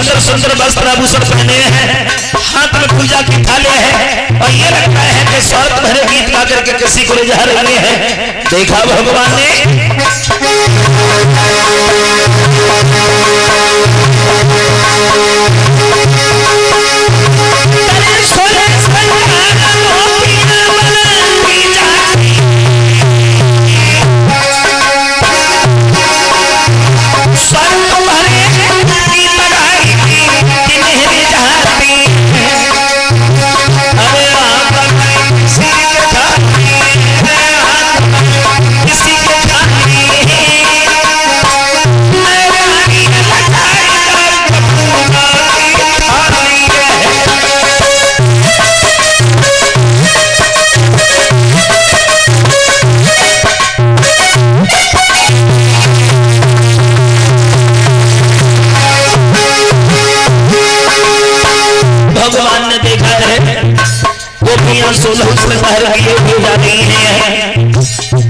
सुंदर सुंदर वस्त्र आभूषण पहने हैं। हाथ में पूजा की थाले हैं। और ये लगता है कि स्वार्थ भरे गीत गा करके किसी को ले जा रहे हैं। देखा भगवान ने? सोलह में बाहर किए जा रही है।